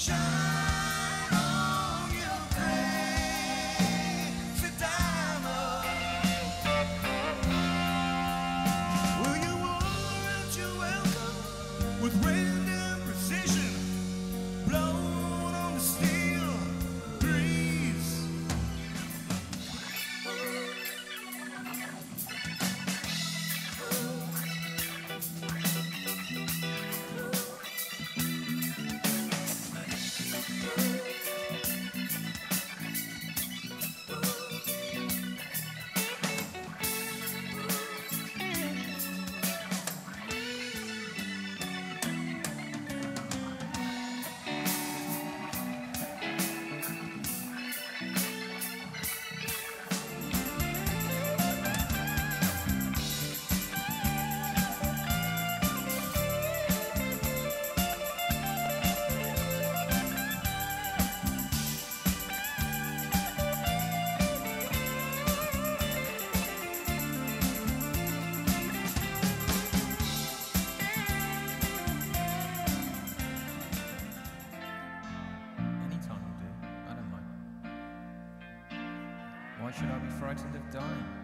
Shine Why should I be frightened of dying?